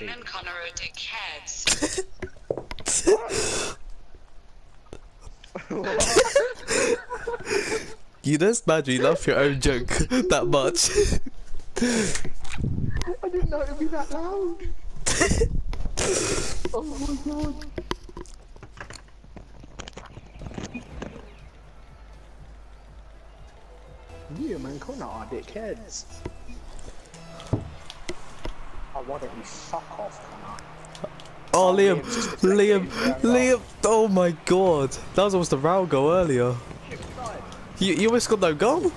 Liam and Connor are dickheads. You just mad you love your own joke that much. I didn't know it'd be that loud. oh my god. You man, Connor are dickheads. Oh, why don't you fuck off, Connor? Oh, Liam, Liam, Liam. Oh my god. That was almost a row goal earlier. You, you almost got no goal?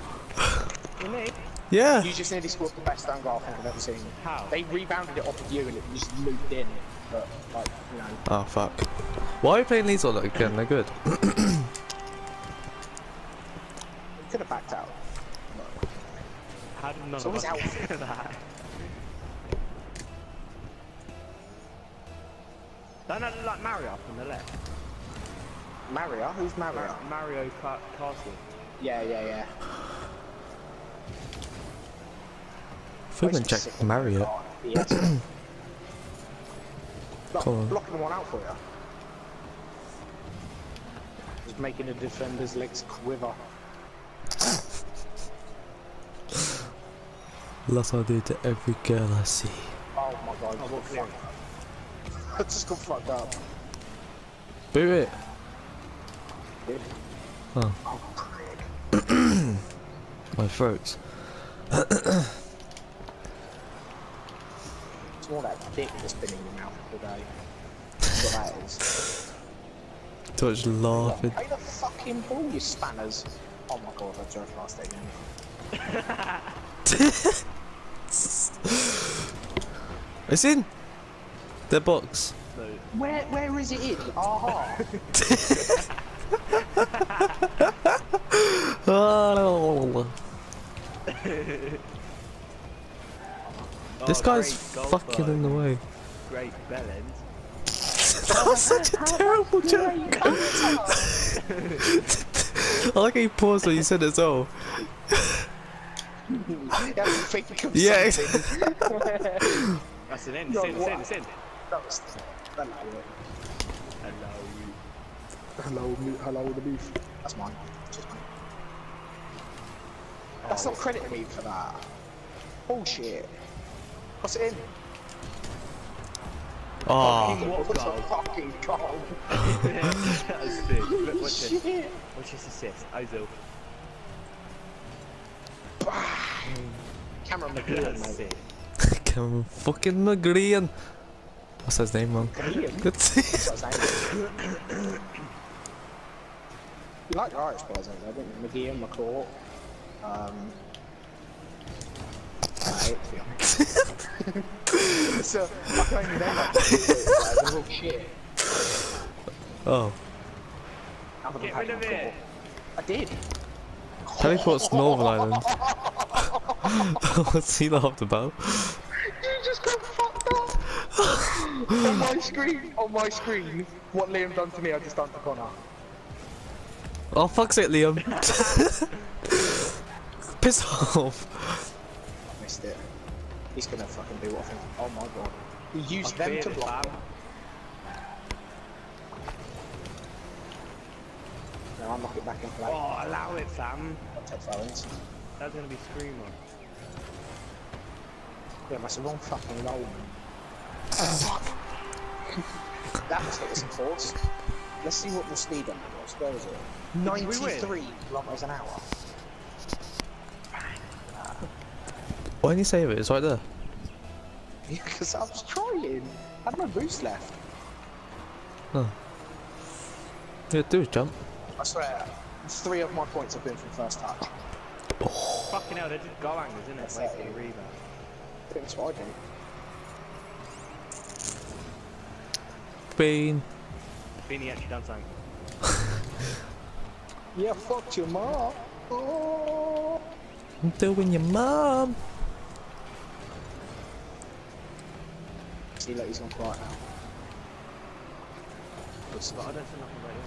Yeah. You just nearly scored the best own goal I think I've ever seen. How? They rebounded it off of you and it just looped in. But, like, you know. Oh fuck. Why are you playing these all again? They're good. You could have backed out. How did none So of was us Alfie. get that? Don't that look like Mario from the left? Mario? Who's Mario? Mar- Mario Kart Castle. Yeah, yeah, yeah. Freeman Jack Marriott. Yes. Look, Come on. blocking one out for you. Just making the defender's legs quiver. That's what I do to every girl I see. Oh my god, Oh, just got fucked up. Boot it. Dude. Oh. Oh. My throat. It's more that dick that's been in your mouth today. That's what that is. Too laughing. Pay the fucking ball, you spanners. Oh my god, I drove past it again. It's in. The box. So, Where, where is it in? Aha! Oh. This Oh, guy's fucking in the way. Great bellend. that was such a terrible joke. I like how you paused when you said it all. You have think of Yeah. That's an end. It's in. It's in. It's in. That was hello. Hello. Hello, mu- hello, the beef. That's mine. Just mine. That's not crediting me for that. Bullshit. What's it in? Oh, What What's goal? a fucking goal? that was sick. Look, watch this. Shit. Watch this assist. Ozil. Cameron McGill, That's mate. sick. Cameron fucking McGreen. What's his name, man? Graham? Good to see. That's what I was saying. You like the Irish players, don't you? I think McGee and McCourt. Um, I hate to be honest. so, I can't even name that. They're all shit. Oh, Get rid of it. I did. teleports Northern Ireland. What's he laughed about? On my screen, on my screen, what Liam done to me, I just done to Connor. Oh, fuck's it, Liam. Piss off. I missed it. He's gonna fucking do what I think. Oh my god. He used I them feel to it, block. fam. Now unlock it back in play. Oh, allow it, fam. Take phones. That's gonna be screamer. Yeah, that's the wrong fucking roll. that was hit us in force. Let's see what the speed on that was. Where is it? we 93 kilometers an hour. Why didn't you save it? It's right there. Because I was trying. I had no boost left. Oh. Yeah, do it, jump. I swear, three of my points have been from first touch. Fucking hell, they're just goal angles, isn't it? That's Wasting it. a rebound. I think that's what I do. Bean. Beanie actually done something. Yeah, fucked your mom. Oh. I'm doing your mum. See, like he's gone quiet now. But I don't feel like I'm ready.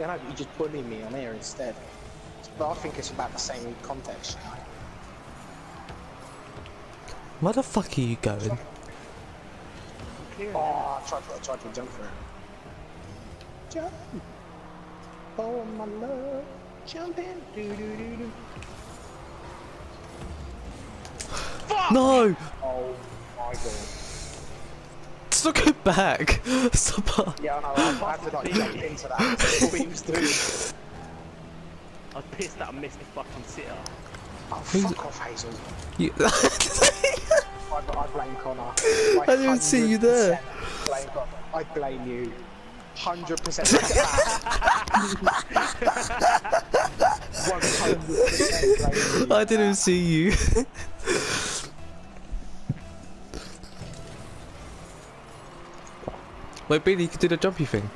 Yeah, no, but you just bully me on here instead. But I think it's about the same context. you. Where the fuck are you going? Clearing. Oh, I tried, I tried to jump for it. Jump. Oh, my love. Jump in. Do, do, do, do. No! Oh, my god. Stop go back! Stop. Yeah, I know. I had to like jump into that. That's what he was doing. I was pissed that I missed the fucking sitter. Oh, fuck off, Hazel. You... Blame Connor. I didn't see you there. Blame Connor. I blame you. 100% look at that. 100% I didn't see you. Wait, Billy, you could do the jumpy thing.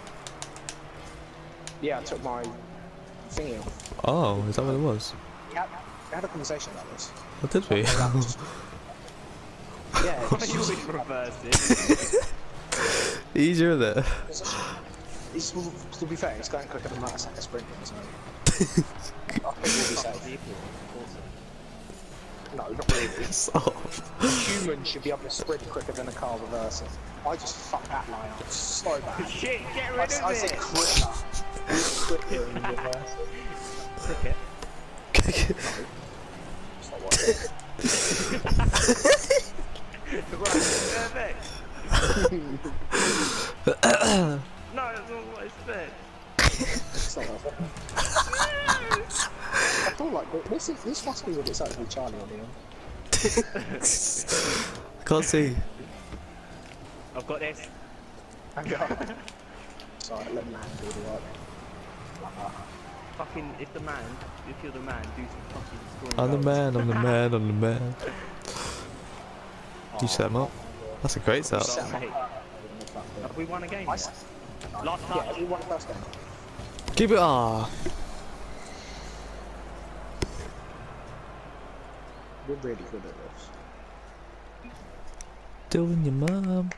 Yeah, I took my thingy off. Oh, is that what it was? Had, we had a conversation about this. What did we? Yeah, Why you always reverse it? Easier there. it's, to be fair, it's going quicker than motorcycle sprinting, so I think we'll be safe. No, not really. Stop. A human should be able to sprint quicker than a car reversing. I just fucked that line up so bad. Shit, get rid I, of I said quicker. quicker in reversing. Cricket. It's not working. right, perfect. No, that's not what I said. It's. I feel like this is this must be what it's be Charlie on the end. Can't see. I've got this. Hang on. Sorry, let man do the work. Fucking, if the man, if you're the man, do some fucking scoring I'm the man, I'm the man, I'm the man. You set him up. That's a great setup. Set 'em up. Hey, Have we won a game I yet? Last Yeah, we won the first game. Keep it. Ah. We're really good at this. Doing your mum.